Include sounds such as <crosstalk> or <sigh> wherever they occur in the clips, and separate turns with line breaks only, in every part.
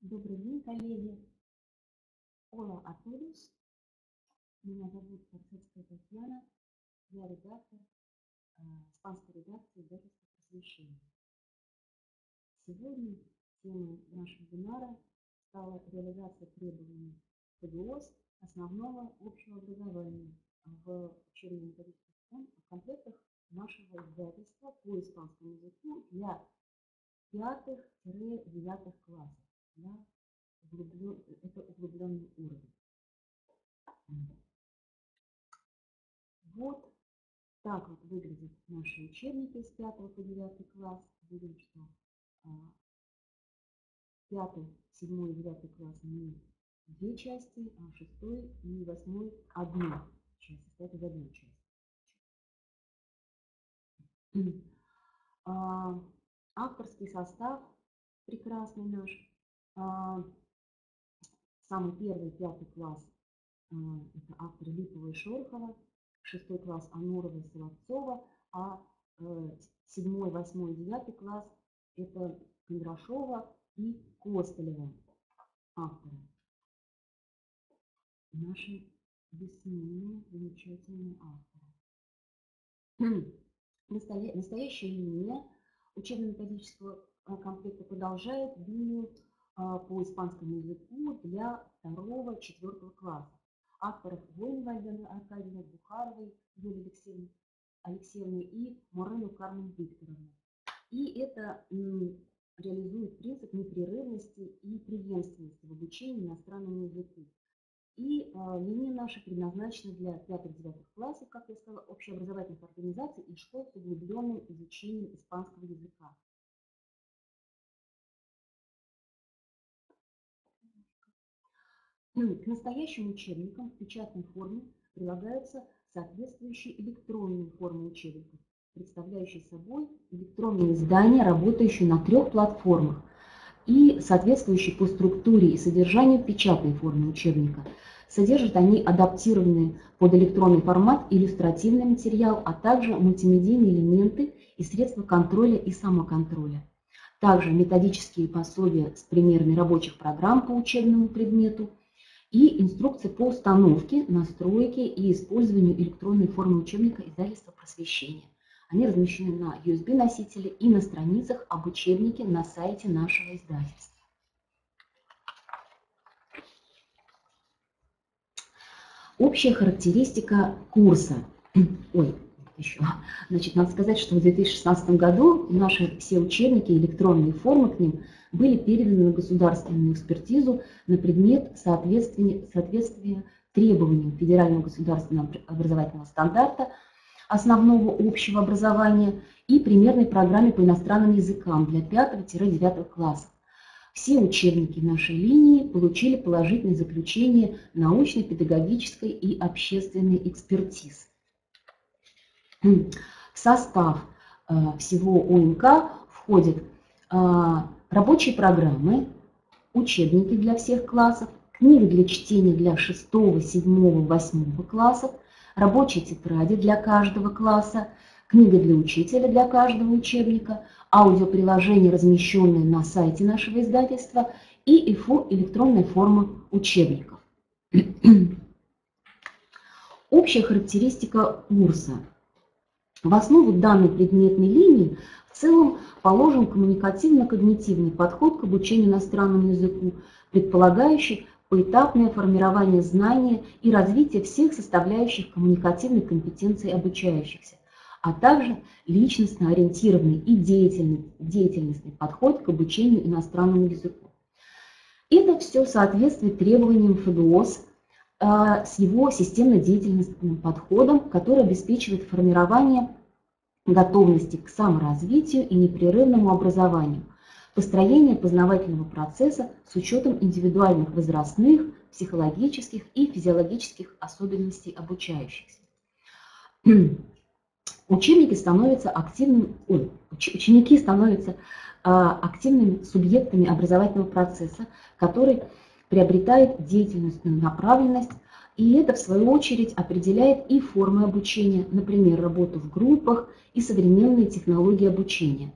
Добрый день, коллеги. Ола a Меня зовут Парцевская Татьяна. Я редактор э, испанской редакции издательства просвещения. Сегодня темой нашего вебинара стала реализация требований ПГОС основного общего образования в учебно-методических комплектах нашего издательства по испанскому языку для пятых-девятых классов да, углублен, это углубленный уровень. Вот так вот выглядят наши учебники с 5 по 9 класс. Видим, что 5, 7 и 9 класс имеют две части, а 6 и 8 одну часть, состоят из одной части. А, авторский состав прекрасный наш а, самый первый, пятый класс а, – это авторы Липова и Шорохова, шестой класс – Анурова и Соловцова, а э, седьмой, восьмой, девятый класс – это Кондрашова и Костылева авторы. Наши бессменные, замечательные авторы. <clears throat> Настоящая линия учебно-методического э, комплекта продолжает линию а, по испанскому языку для второго-четвертого класса. Авторов Воинова Альбина Аркадьевна, Бухаровой Юлии Алексеевны, Алексеевны и Морену Кармен Викторовны. И это реализует принцип непрерывности и преемственности в обучении иностранному языку. И э, линия наша предназначена для 5-9 классов, как я сказала, общеобразовательных организаций и школ с углубленным изучением испанского языка. К настоящим учебникам в печатной форме прилагаются соответствующие электронные формы учебников, представляющие собой электронные издания, работающие на трех платформах и соответствующие по структуре и содержанию печатной формы учебника. Содержат они адаптированные под электронный формат иллюстративный материал, а также мультимедийные элементы и средства контроля и самоконтроля. Также методические пособия с примерами рабочих программ по учебному предмету, и инструкции по установке, настройке и использованию электронной формы учебника издательства просвещения. Они размещены на USB-носителе и на страницах об учебнике на сайте нашего издательства. Общая характеристика курса. Ой, еще. Значит, надо сказать, что в 2016 году наши все учебники, электронные формы к ним были переданы на государственную экспертизу на предмет соответствия, соответствия требованиям федерального государственного образовательного стандарта основного общего образования и примерной программе по иностранным языкам для 5-9 классов. Все учебники нашей линии получили положительное заключение научной, педагогической и общественной экспертиз. В состав э, всего ОМК входят э, рабочие программы, учебники для всех классов, книги для чтения для 6, 7, 8 классов, рабочие тетради для каждого класса, книга для учителя для каждого учебника, аудиоприложения, размещенные на сайте нашего издательства, и ИФУ электронная форма учебников. <clears throat> Общая характеристика курса – в основу данной предметной линии в целом положен коммуникативно-когнитивный подход к обучению иностранному языку, предполагающий поэтапное формирование знания и развитие всех составляющих коммуникативной компетенции обучающихся, а также личностно ориентированный и деятельный, деятельностный подход к обучению иностранному языку. Это все соответствует требованиям ФГОС а, с его системно-деятельностным подходом, который обеспечивает формирование готовности к саморазвитию и непрерывному образованию, построение познавательного процесса с учетом индивидуальных возрастных, психологических и физиологических особенностей обучающихся. <clears throat> Ученики становятся активными, ой, ученики становятся а, активными субъектами образовательного процесса, который приобретает деятельностную направленность, и это, в свою очередь, определяет и формы обучения, например, работу в группах и современные технологии обучения.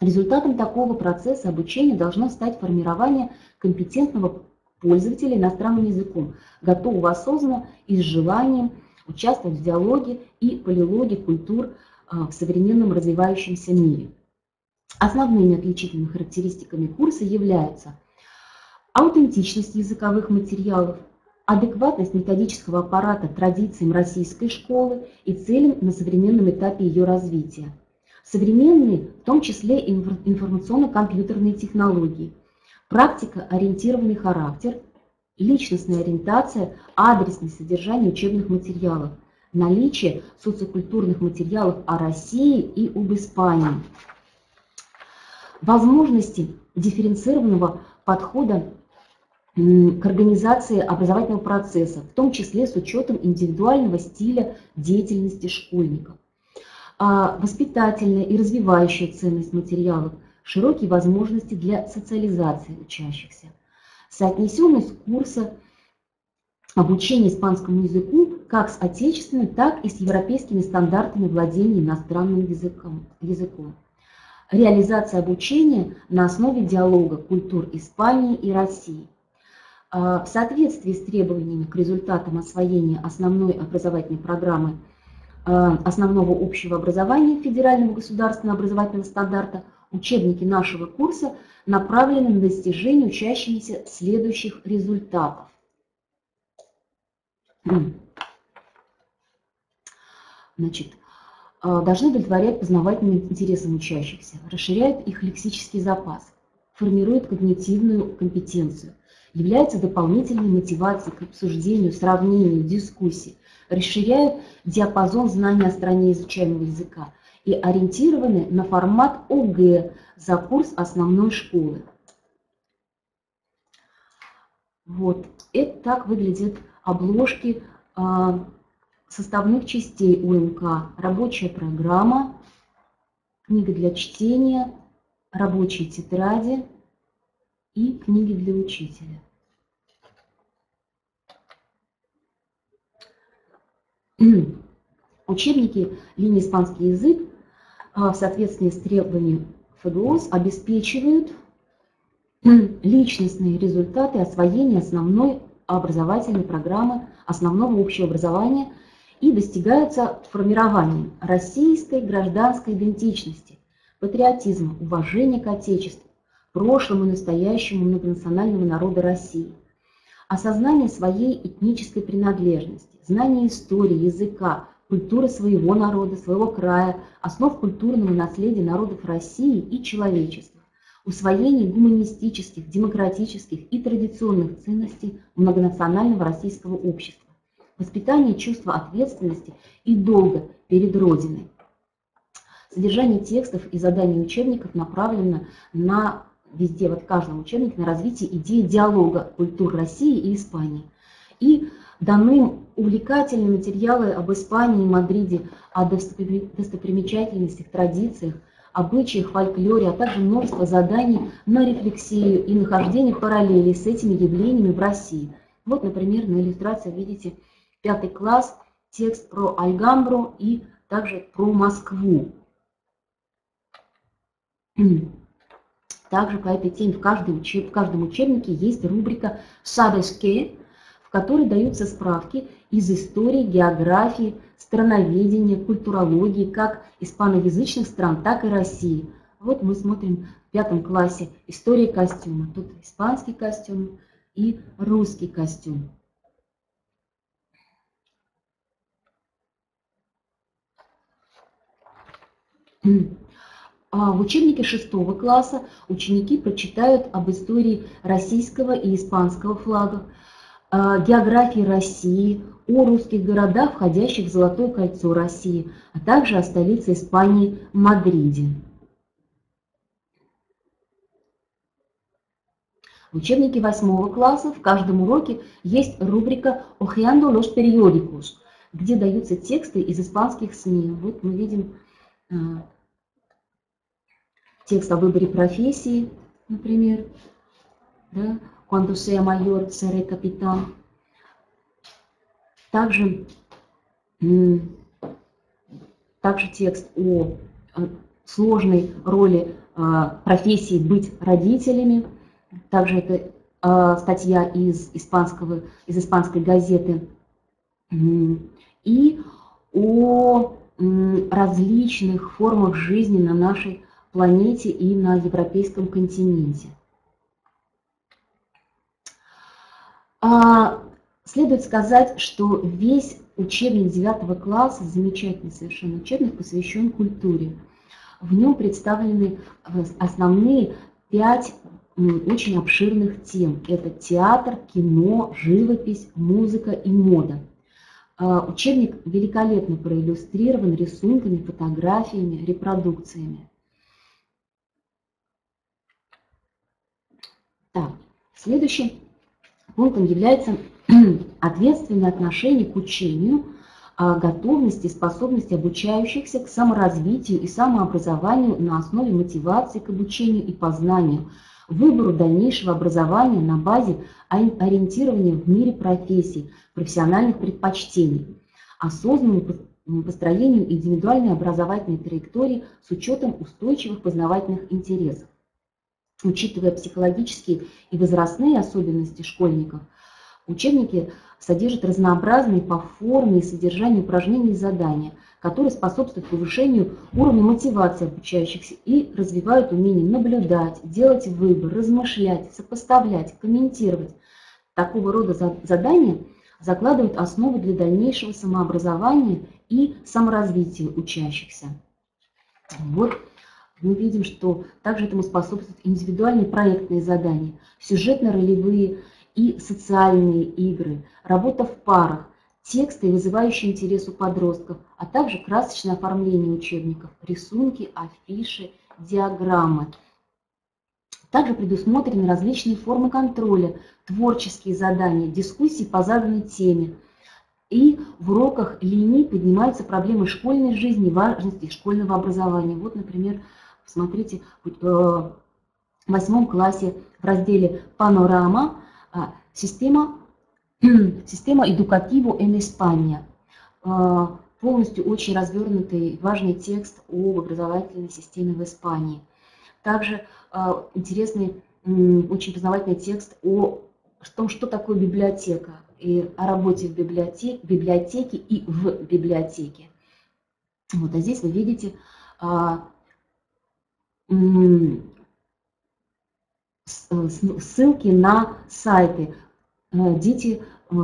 Результатом такого процесса обучения должно стать формирование компетентного пользователя иностранным языком, готового осознанно и с желанием участвовать в диалоге и полилоге культур а, в современном развивающемся мире. Основными отличительными характеристиками курса являются аутентичность языковых материалов, адекватность методического аппарата традициям российской школы и целям на современном этапе ее развития, современные, в том числе информационно-компьютерные технологии, практика-ориентированный характер, личностная ориентация, адресное содержание учебных материалов, наличие социокультурных материалов о России и об Испании, возможности дифференцированного подхода к организации образовательного процесса, в том числе с учетом индивидуального стиля деятельности школьников. А воспитательная и развивающая ценность материалов, широкие возможности для социализации учащихся, соотнесенность курса обучения испанскому языку как с отечественным, так и с европейскими стандартами владения иностранным языком. языком. Реализация обучения на основе диалога культур Испании и России. А, в соответствии с требованиями к результатам освоения основной образовательной программы а, основного общего образования федерального государственного образовательного стандарта учебники нашего курса направлены на достижение учащимися следующих результатов. Значит, а, должны удовлетворять познавательным интересам учащихся, расширяют их лексический запас, формируют когнитивную компетенцию – являются дополнительной мотивацией к обсуждению, сравнению, дискуссии, расширяют диапазон знаний о стране изучаемого языка и ориентированы на формат ОГЭ за курс основной школы. Вот, это так выглядят обложки а, составных частей УМК. Рабочая программа, книга для чтения, рабочие тетради и книги для учителя. <clears throat> Учебники линии испанский язык а, в соответствии с требованиями ФГОС обеспечивают <clears throat> личностные результаты освоения основной образовательной программы основного общего образования и достигаются формированием российской гражданской идентичности, патриотизма, уважения к Отечеству, прошлому и настоящему многонационального народа России – осознание своей этнической принадлежности, знание истории, языка, культуры своего народа, своего края, основ культурного наследия народов России и человечества, усвоение гуманистических, демократических и традиционных ценностей многонационального российского общества, воспитание чувства ответственности и долга перед Родиной. Содержание текстов и заданий учебников направлено на везде, вот в каждом учебнике, на развитие идеи диалога культур России и Испании. И даны увлекательные материалы об Испании и Мадриде, о достопримечательностях, традициях, обычаях, фольклоре, а также множество заданий на рефлексию и нахождение параллелей с этими явлениями в России. Вот, например, на иллюстрации видите пятый класс, текст про Альгамбру и также про Москву. Также по этой теме в каждом, в каждом учебнике есть рубрика «Садеске», в которой даются справки из истории, географии, страноведения, культурологии как испаноязычных стран, так и России. Вот мы смотрим в пятом классе история костюма. Тут испанский костюм и русский костюм. Mm. А в учебнике шестого класса ученики прочитают об истории российского и испанского флагов, географии России, о русских городах, входящих в Золотое кольцо России, а также о столице Испании Мадриде. В учебнике восьмого класса в каждом уроке есть рубрика «Ojeando los periódicos», где даются тексты из испанских СМИ. Вот мы видим а, текст о выборе профессии, например, да, «Cuando sea mayor, seré capitán». Также, также текст о сложной роли профессии быть родителями. Также это статья из, испанского, из испанской газеты. И о различных формах жизни на нашей планете и на европейском континенте. А, следует сказать, что весь учебник 9 класса, замечательный совершенно учебник, посвящен культуре. В нем представлены основные пять очень обширных тем. Это театр, кино, живопись, музыка и мода. А, учебник великолепно проиллюстрирован рисунками, фотографиями, репродукциями. Так, следующим пунктом является <clears throat> ответственное отношение к учению, а, готовности и способности обучающихся к саморазвитию и самообразованию на основе мотивации к обучению и познанию, выбору дальнейшего образования на базе ориентирования в мире профессий, профессиональных предпочтений, осознанному построению индивидуальной образовательной траектории с учетом устойчивых познавательных интересов. Учитывая психологические и возрастные особенности школьников, учебники содержат разнообразные по форме и содержанию упражнений и задания, которые способствуют повышению уровня мотивации обучающихся и развивают умение наблюдать, делать выбор, размышлять, сопоставлять, комментировать. Такого рода задания закладывают основу для дальнейшего самообразования и саморазвития учащихся. Вот мы видим, что также этому способствуют индивидуальные проектные задания, сюжетно-ролевые и социальные игры, работа в парах, тексты, вызывающие интерес у подростков, а также красочное оформление учебников, рисунки, афиши, диаграммы. Также предусмотрены различные формы контроля, творческие задания, дискуссии по заданной теме. И в уроках линий поднимаются проблемы школьной жизни, важности школьного образования. Вот, например, посмотрите, э, в восьмом классе в разделе «Панорама» а, система <clears throat> Система Educativo en España. А, полностью очень развернутый важный текст об образовательной системе в Испании. Также а, интересный, очень познавательный текст о том, что такое библиотека, и о работе в библиотеке, библиотеке и в библиотеке. Вот, а здесь вы видите ссылки на сайты. Дети Э,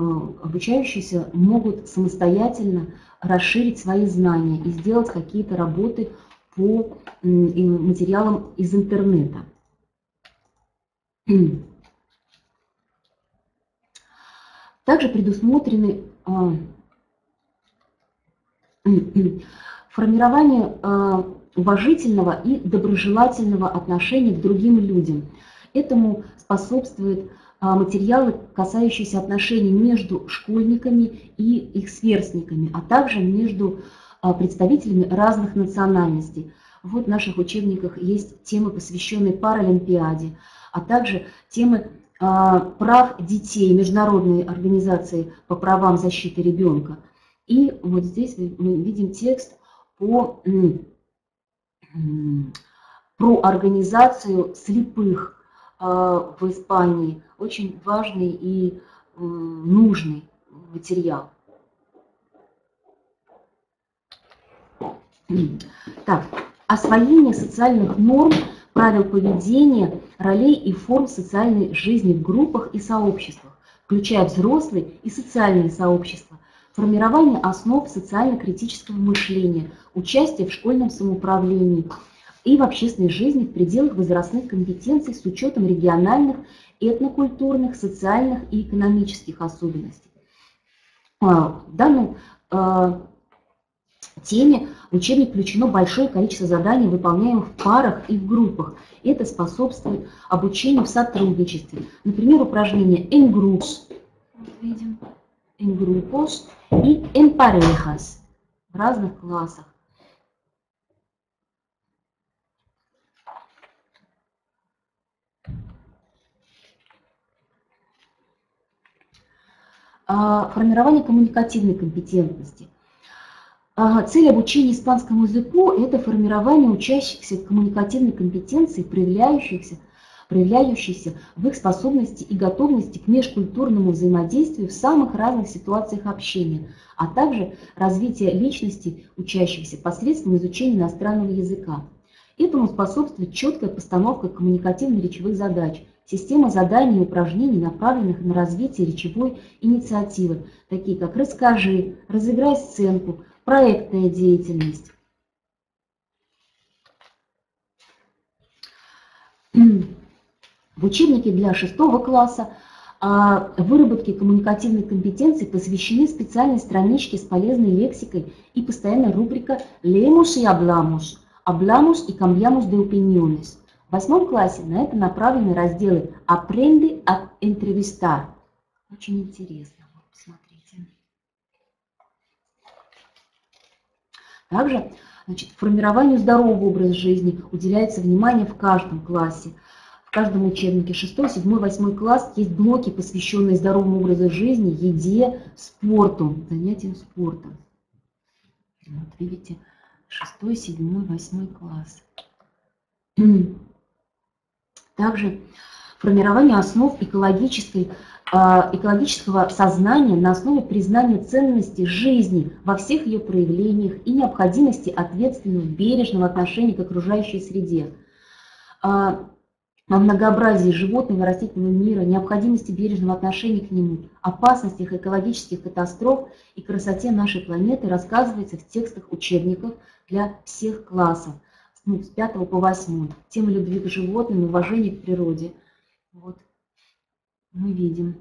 обучающиеся могут самостоятельно расширить свои знания и сделать какие-то работы по материалам из интернета. <clears throat> Также предусмотрены а, <clears throat> формирование а, уважительного и доброжелательного отношения к другим людям. Этому способствует а, материалы, касающиеся отношений между школьниками и их сверстниками, а также между а, представителями разных национальностей. Вот в наших учебниках есть темы, посвященные Паралимпиаде, а также темы а, прав детей, Международной организации по правам защиты ребенка. И вот здесь мы видим текст по, про организацию слепых в Испании – очень важный и нужный материал. Так, освоение социальных норм, правил поведения, ролей и форм социальной жизни в группах и сообществах, включая взрослые и социальные сообщества, формирование основ социально-критического мышления, участие в школьном самоуправлении и в общественной жизни в пределах возрастных компетенций с учетом региональных этнокультурных, социальных и экономических особенностей. А, в данной а, теме в учебник включено большое количество заданий, выполняемых в парах и в группах. Это способствует обучению в сотрудничестве. Например, упражнения en grupos, видим, en grupos и en parejas в разных классах. А, формирование коммуникативной компетентности. Цель обучения испанскому языку – это формирование учащихся коммуникативной компетенции, проявляющихся, проявляющейся в их способности и готовности к межкультурному взаимодействию в самых разных ситуациях общения, а также развитие личности учащихся посредством изучения иностранного языка. Этому способствует четкая постановка коммуникативно-речевых задач, система заданий и упражнений, направленных на развитие речевой инициативы, такие как «расскажи», «разыграй сценку», проектная деятельность. В учебнике для шестого класса а, выработке коммуникативной компетенции посвящены специальные странички с полезной лексикой и постоянная рубрика «Leemos и hablamos», «Hablamos и cambiamos de opiniones». В восьмом классе на это направлены разделы «Aprende a entrevistar». Очень интересно. Также значит, формированию здорового образа жизни уделяется внимание в каждом классе. В каждом учебнике 6, 7, 8 класс есть блоки, посвященные здоровому образу жизни, еде, спорту, занятиям спортом. Вот видите, 6, 7, 8 класс. <clears throat> Также формирование основ экологической а, экологического сознания на основе признания ценности жизни во всех ее проявлениях и необходимости ответственного, бережного отношения к окружающей среде. А, о многообразии животного и растительного мира, необходимости бережного отношения к нему, опасностях экологических катастроф и красоте нашей планеты рассказывается в текстах учебников для всех классов, ну, с 5 по 8. Тема любви к животным, уважения к природе. Вот мы видим.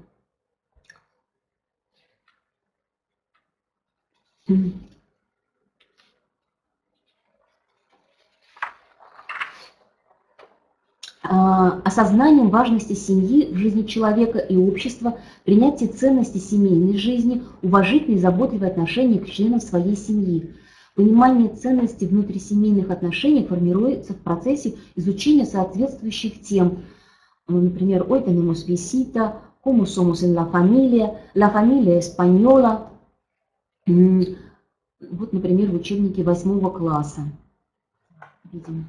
Осознанием важности семьи в жизни человека и общества, принятие ценности семейной жизни, уважительное и заботливое отношение к членам своей семьи. Понимание ценности внутрисемейных отношений формируется в процессе изучения соответствующих тем – например, hoy tenemos visita, cómo somos en la familia, la. Вот, например, в учебнике восьмого класса. Видим.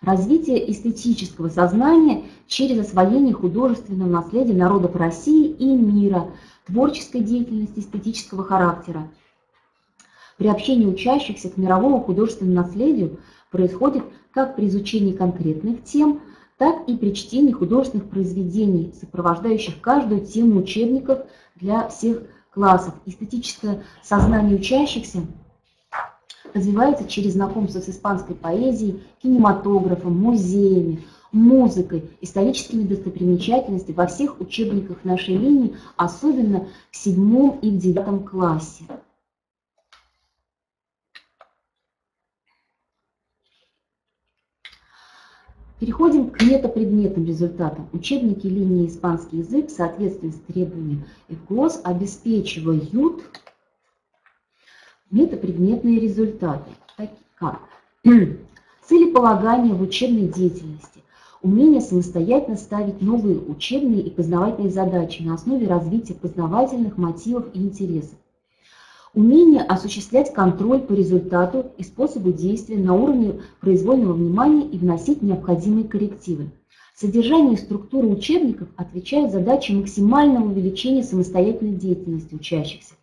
Развитие эстетического сознания через освоение художественного наследия народов России и мира, творческой деятельности эстетического характера. При общении учащихся к мировому художественному наследию происходит как при изучении конкретных тем, так и при чтении художественных произведений, сопровождающих каждую тему учебников для всех классов. Эстетическое сознание учащихся развивается через знакомство с испанской поэзией, кинематографом, музеями, музыкой, историческими достопримечательностями во всех учебниках нашей линии, особенно в седьмом и в девятом классе. Переходим к метапредметным результатам. Учебники линии испанский язык в соответствии с требованием ЭКОС обеспечивают метапредметные результаты. Так как <clears throat> целеполагание в учебной деятельности, умение самостоятельно ставить новые учебные и познавательные задачи на основе развития познавательных мотивов и интересов, Умение осуществлять контроль по результату и способу действия на уровне произвольного внимания и вносить необходимые коррективы. Содержание и структура учебников отвечают задаче максимального увеличения самостоятельной деятельности учащихся.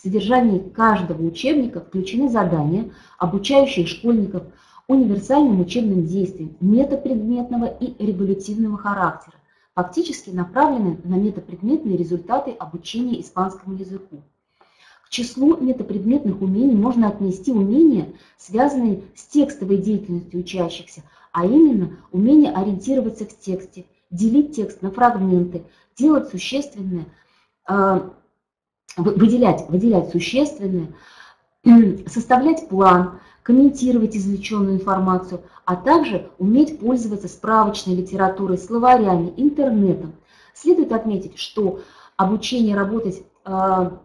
В содержании каждого учебника включены задания, обучающие школьников универсальным учебным действиям метапредметного и регулятивного характера, фактически направлены на метапредметные результаты обучения испанскому языку. Числу метапредметных умений можно отнести умения, связанные с текстовой деятельностью учащихся, а именно умение ориентироваться в тексте, делить текст на фрагменты, делать существенное, а, выделять, выделять существенное, <clears throat> составлять план, комментировать извлеченную информацию, а также уметь пользоваться справочной литературой, словарями, интернетом. Следует отметить, что обучение работать а,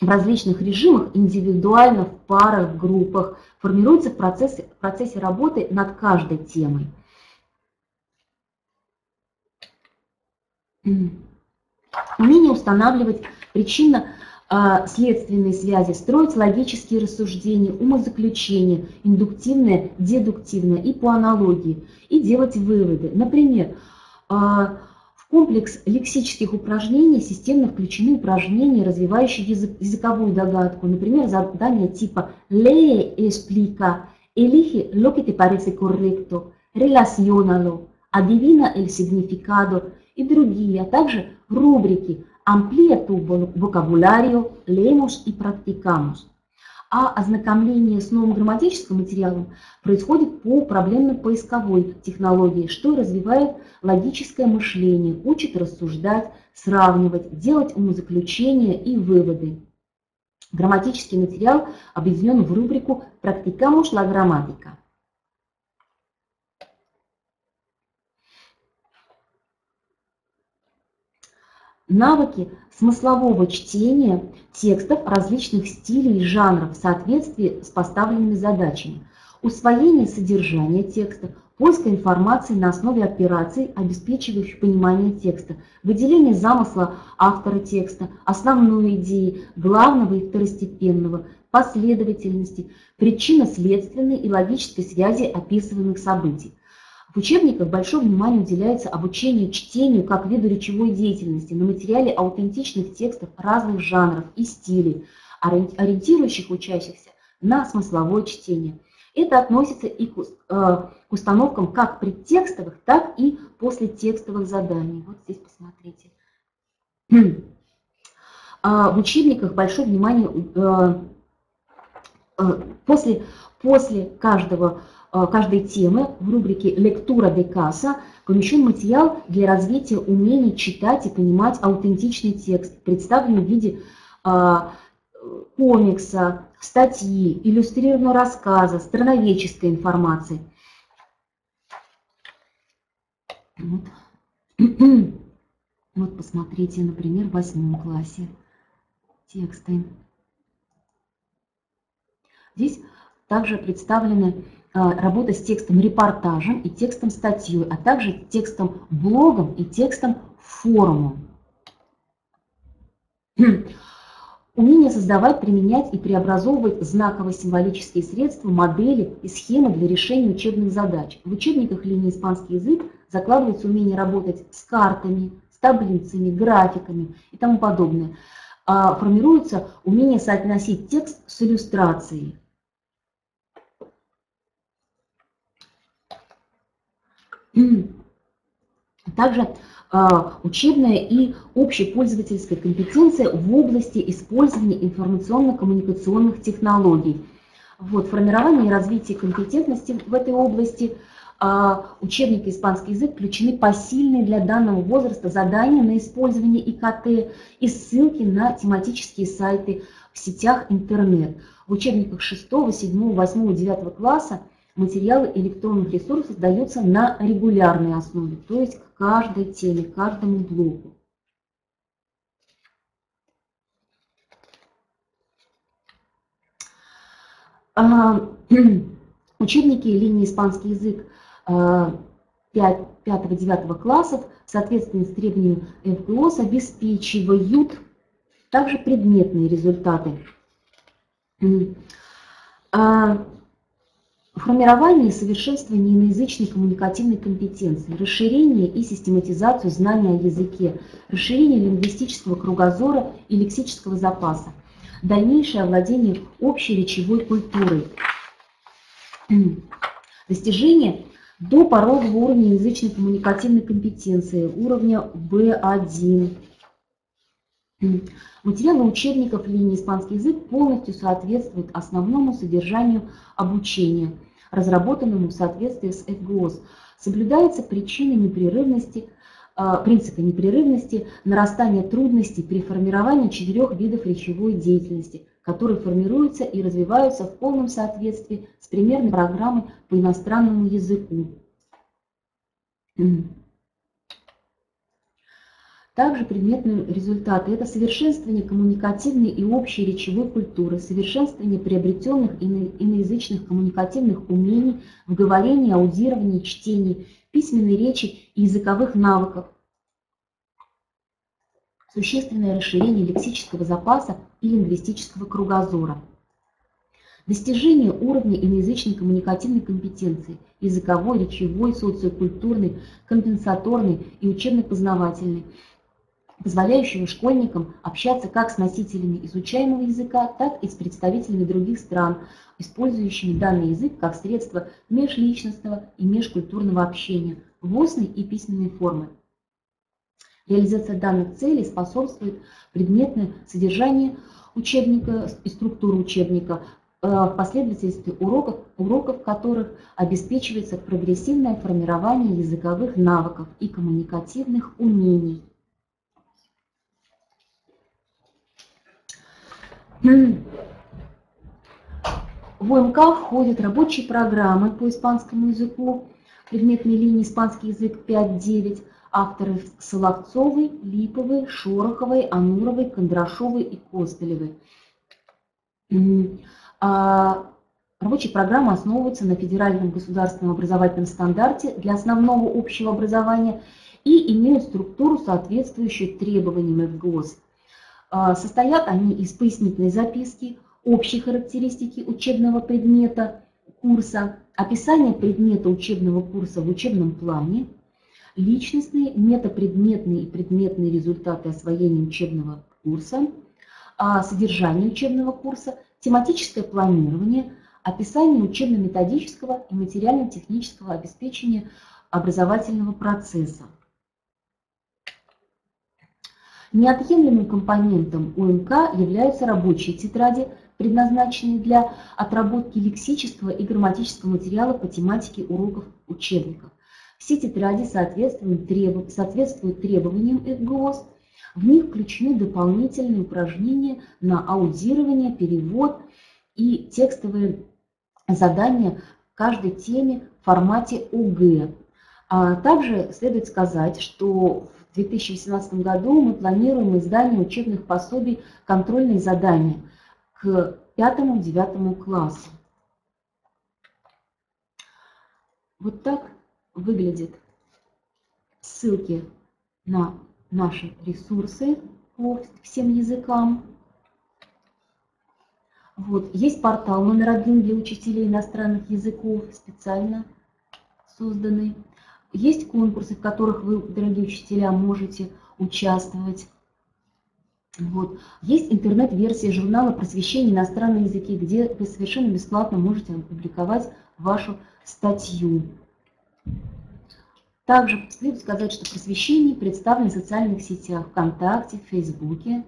в различных режимах, индивидуально, в парах, в группах, формируется в процессе, в процессе работы над каждой темой. Умение устанавливать причинно-следственные связи, строить логические рассуждения, умозаключения, индуктивное, дедуктивное и по аналогии, и делать выводы. Например, в комплекс лексических упражнений системно включены упражнения, развивающие языковую догадку. Например, задания типа «Lee explica», «Elige lo que te parece correcto», «Relacionalo», «Adivina el significado» и другие, а также рубрики «Amplía tu vocabulario», «Leemos и practicamos». А ознакомление с новым грамматическим материалом происходит по проблемно-поисковой технологии, что развивает логическое мышление, учит рассуждать, сравнивать, делать умозаключения и выводы. Грамматический материал объединен в рубрику «Практикамуш ла грамматика». Навыки смыслового чтения текстов различных стилей и жанров в соответствии с поставленными задачами. Усвоение содержания текста, поиска информации на основе операций, обеспечивающих понимание текста, выделение замысла автора текста, основной идеи, главного и второстепенного, последовательности, причинно-следственной и логической связи описываемых событий. В учебниках большое внимание уделяется обучению чтению как виду речевой деятельности на материале аутентичных текстов разных жанров и стилей, ориентирующих учащихся на смысловое чтение. Это относится и к, э, к установкам как предтекстовых, так и послетекстовых заданий. Вот здесь посмотрите. <clears throat> А, в учебниках большое внимание э, э, после, после каждого каждой темы в рубрике «Лектура де касса» помещен материал для развития умений читать и понимать аутентичный текст, представленный в виде э, комикса, статьи, иллюстрированного рассказа, страноведческой информации. Вот. <clears throat> вот посмотрите, например, в восьмом классе тексты. Здесь также представлены работа с текстом репортажем и текстом статьей, а также текстом блогом и текстом форумом. <clears throat> Умение создавать, применять и преобразовывать знаково-символические средства, модели и схемы для решения учебных задач. В учебниках линии испанский язык закладывается умение работать с картами, с таблицами, графиками и тому подобное. А формируется умение соотносить текст с иллюстрацией. Также а, учебная и общепользовательская компетенция в области использования информационно-коммуникационных технологий. Вот, формирование и развитие компетентности в этой области а, учебники испанский язык включены посильные для данного возраста задания на использование ИКТ и ссылки на тематические сайты в сетях интернет. В учебниках 6, 7, 8, 9 класса материалы электронных ресурсов даются на регулярной основе, то есть к каждой теме, к каждому блоку. А, <clears throat> учебники линии испанский язык 5-9 а, классов в соответствии с требованием МКОС обеспечивают также предметные результаты. Формирование и совершенствование иноязычной коммуникативной компетенции, расширение и систематизацию знаний о языке, расширение лингвистического кругозора и лексического запаса, дальнейшее овладение общей речевой культурой, <clears throat> достижение до порогового уровня язычной коммуникативной компетенции, уровня B1, Материалы учебников линии испанский язык полностью соответствуют основному содержанию обучения, разработанному в соответствии с ФГОС. Соблюдаются причины непрерывности, а, принципы непрерывности, нарастания трудностей при формировании четырех видов речевой деятельности, которые формируются и развиваются в полном соответствии с примерной программой по иностранному языку. Также предметные результаты – это совершенствование коммуникативной и общей речевой культуры, совершенствование приобретенных иноязычных коммуникативных умений в говорении, аудировании, чтении, письменной речи и языковых навыков, существенное расширение лексического запаса и лингвистического кругозора. Достижение уровня иноязычной коммуникативной компетенции – языковой, речевой, социокультурной, компенсаторной и учебно-познавательной, позволяющего школьникам общаться как с носителями изучаемого языка, так и с представителями других стран, использующими данный язык как средство межличностного и межкультурного общения в устной и письменной форме. Реализация данных целей способствует предметное содержание учебника и структура учебника, э, в последовательности уроков, уроков которых обеспечивается прогрессивное формирование языковых навыков и коммуникативных умений. В ОМК входят рабочие программы по испанскому языку, предметной линии испанский язык 5.9, авторы Соловцовой, Липовой, Шороховой, Ануровой, Кондрашовой и Костылевой. А, рабочие программы основываются на федеральном государственном образовательном стандарте для основного общего образования и имеют структуру, соответствующую требованиям ФГОС. А, состоят они из пояснительной записки, общей характеристики учебного предмета, курса, описание предмета учебного курса в учебном плане, личностные, метапредметные и предметные результаты освоения учебного курса, а, содержание учебного курса, тематическое планирование, описание учебно-методического и материально-технического обеспечения образовательного процесса. Неотъемлемым компонентом УМК являются рабочие тетради, предназначенные для отработки лексического и грамматического материала по тематике уроков учебников. Все тетради соответствуют, требованиям ЭГОС. В них включены дополнительные упражнения на аудирование, перевод и текстовые задания каждой теме в формате ОГЭ. А также следует сказать, что в 2018 году мы планируем издание учебных пособий «Контрольные задания» к 5-9 классу. Вот так выглядят ссылки на наши ресурсы по всем языкам. Вот. Есть портал номер один для учителей иностранных языков, специально созданный. Есть конкурсы, в которых вы, дорогие учителя, можете участвовать. Вот. Есть интернет-версия журнала «Просвещение иностранные языки», где вы совершенно бесплатно можете опубликовать вашу статью. Также следует сказать, что просвещение представлено в социальных сетях ВКонтакте, Фейсбуке.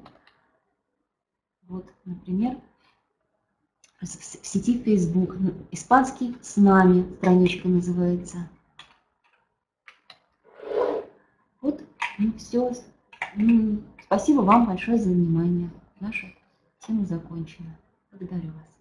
Вот, например, в сети Facebook. Испанский с нами страничка называется. Вот, ну все. Спасибо вам большое за внимание. Наша тема закончена. Благодарю вас.